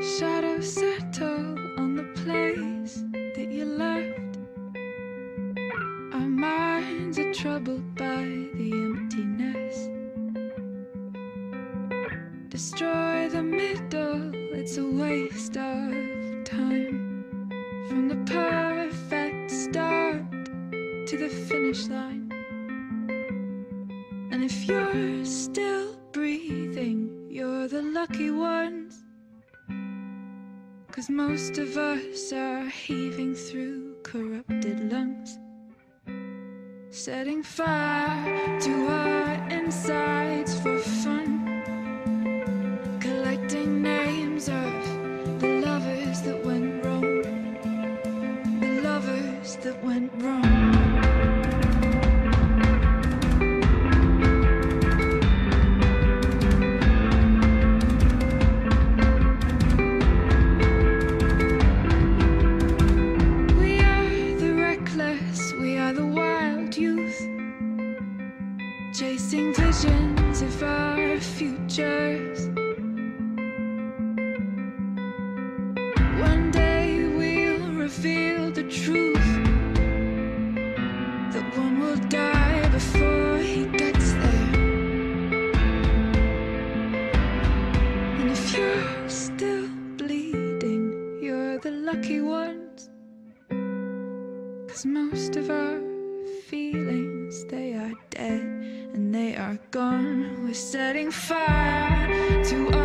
so settle on the place that you left. Our minds are troubled by the emptiness. Destroy the middle, it's a waste of time. From the perfect start to the finish line. And if you're still breathing, you're the lucky ones. Cause most of us are heaving through corrupted lungs. Setting fire to our insides for fun. Futures. One day we'll reveal the truth that one will die before he gets there. And if you're still bleeding, you're the lucky ones. Cause most of our feelings, they are dead they are gone. We're setting fire to